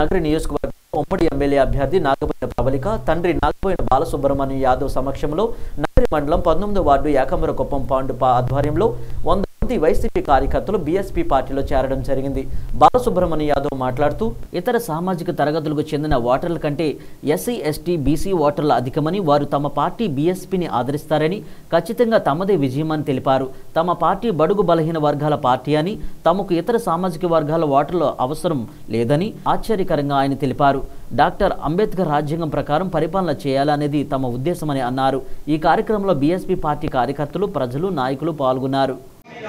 నగరి నియోజకవర్గం ఉమ్మడి ఎమ్మెల్యే అభ్యర్థి నాగబోయిన ప్రబలిక తండ్రి నాగబోయిన బాలసుబ్రహ్మణ్యం యాదవ్ సమక్షంలో నగరి మండలం పంతొమ్మిదో వార్డు యాకమరకొప్పం పాండుప ఆధ్వర్యంలో వంద మంది వైసీపీ కార్యకర్తలు బీఎస్పీ పార్టీలో చేరడం జరిగింది. బాలసుబ్రహ్మణ్య యాదవ్ మాట్లాడుతూ ఇతర సామాజిక తరగతులకు చెందిన ఓటర్ల కంటే ఎస్సీ ఎస్టీ బీసీ ఓటర్లు అధికమని వారు తమ పార్టీ బీఎస్పీని ఆదరిస్తారని ఖచ్చితంగా తమదే విజయమని తెలిపారు. తమ పార్టీ బడుగు బలహీన వర్గాల పార్టీ అని తమకు ఇతర సామాజిక వర్గాల ఓటర్లు అవసరం లేదని ఆశ్చర్యకరంగా ఆయన తెలిపారు. డాక్టర్ అంబేద్కర్ రాజ్యాంగం ప్రకారం పరిపాలన చేయాలనేది తమ ఉద్దేశమని అన్నారు. ఈ కార్యక్రమంలో బీఎస్పీ పార్టీ కార్యకర్తలు ప్రజలు నాయకులు పాల్గొన్నారు.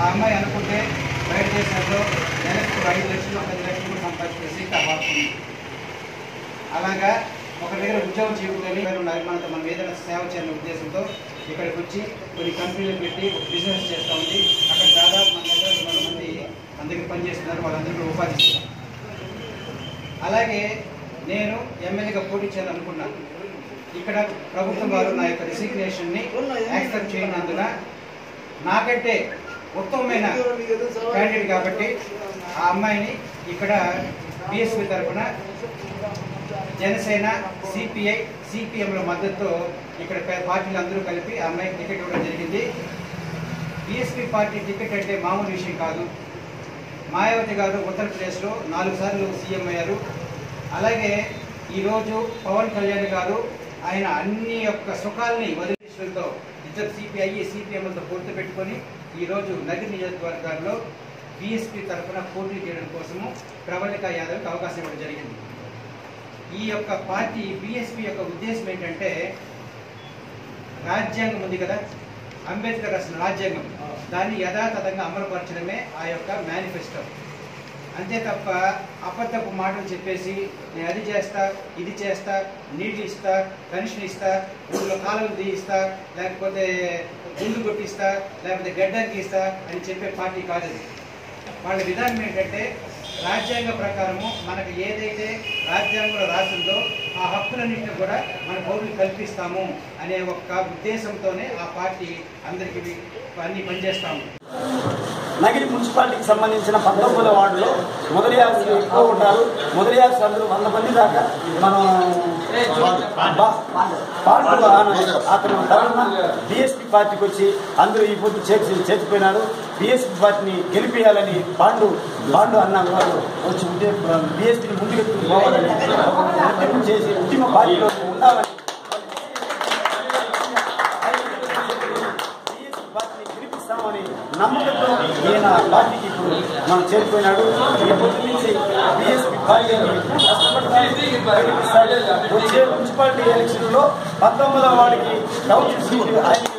ఆ అమ్మాయి అనుకుంటే బయట దేశాల్లో నెలకు ఐదు లక్షలు పది లక్షలు సంపాదించేసి సీట్ అవ్వాలి అలాగా ఒక దగ్గర ఉద్యోగం చేయకూడదని ఉన్నారు మనతో మనం ఏదైనా సేవ చేయాలనే ఉద్దేశంతో ఇక్కడికి వచ్చి కొన్ని కంపెనీలు పెట్టి ఒక బిజినెస్ చేస్తూ ఉంది. అక్కడ దాదాపు మన దగ్గర రెండు మంది మన పనిచేస్తున్నారు వాళ్ళందరికీ ఉపాధి ఇస్తున్నాం అలాగే నేను ఎమ్మెల్యేగా పోటీ చేయాలనుకున్నాను. ఇక్కడ ప్రభుత్వం వారు నా యొక్క రిసిగ్నేషన్ని యాక్సెప్ట్ చేయనందున నాకంటే ఉత్తమమైన క్యాండిడేట్ కాబట్టి ఆ అమ్మాయిని ఇక్కడ బిఎస్పీ తరఫున జనసేన సిపిఐ సిపిఎంల మద్దతుతో ఇక్కడ పార్టీలు అందరూ కలిపి ఆ అమ్మాయికి టికెట్ ఇవ్వడం జరిగింది. బిఎస్పీ పార్టీ టికెట్ అంటే మామూలు విషయం కాదు. మాయావతి గారు ఉత్తరప్రదేశ్లో నాలుగు సార్లు సీఎం అయ్యారు. అలాగే ఈరోజు పవన్ కళ్యాణ్ గారు ఆయన అన్ని యొక్క సుఖాలని వదిలేశ్వరంతో ఇద్దరు సిపిఐ సిపిఎంలతో పొత్తు పెట్టుకొని ఈరోజు నది నియోజకవర్గాల్లో బీఎస్పీ తరఫున పోటీ చేయడం కోసము ప్రవళిక యాదవ్కి అవకాశం ఇవ్వడం జరిగింది. ఈ యొక్క పార్టీ బీఎస్పీ యొక్క ఉద్దేశం ఏంటంటే రాజ్యాంగం ఉంది కదా అంబేద్కర్ రాసిన రాజ్యాంగం. దాన్ని యథాతథంగా అమలుపరచడమే ఆ యొక్క మేనిఫెస్టో. అంతే తప్ప అబద్ధపు మాటలు చెప్పేసి నేను అది చేస్తా ఇది చేస్తా నీళ్ళు ఇస్తా పెన్షన్ ఇస్తా ఊళ్ళో కాలువలు తీయిస్తా లేకపోతే గుండు కొట్టిస్తా లేకపోతే గడ్డకి ఇస్తా అని చెప్పే పార్టీ కాదు వాళ్ళ విధానం ఏంటంటే రాజ్యాంగ ప్రకారము మనకు ఏదైతే రాజ్యాంగంలో రాసిందో ఆ హక్కులన్నింటినీ కూడా మన పౌరులు కల్పిస్తాము అనే ఒక ఉద్దేశంతోనే ఆ పార్టీ అందరికీ అన్ని పనిచేస్తాము. నగిరి మున్సిపాలిటీకి సంబంధించిన పంతొమ్మిదో వార్డులో మొదలయాల్సి ఎక్కువ ఉంటారు మొదలయాల్సి అందరూ వంద మంది దాకా. మనం అతను తర్వాత బిఎస్పీ పార్టీకి వచ్చి అందరూ ఈ పొద్దు చేర్చి చేర్చిపోయినారు బిఎస్పీ పార్టీని గెలిపేయాలని పాండు పాండు అన్న వారు వచ్చి ఉంటే బిఎస్పీని ముందుకెత్తుకు పోవాలని ఉద్యమం చేసి ఉద్యమ పార్టీలో ఉండాలని బిఎస్పీ పార్టీని గెలిపిస్తామని నమ్మకంతో ఈయన పార్టీకి ఇప్పుడు మనం చేరిపోయినాడు ఈ పొద్దు నుంచి బిఎస్పీ పార్టీని మున్సిపాలిటీ ఎలక్షన్లో పంతొమ్మిదవ వాడికి డౌన్ సీటు ఆయన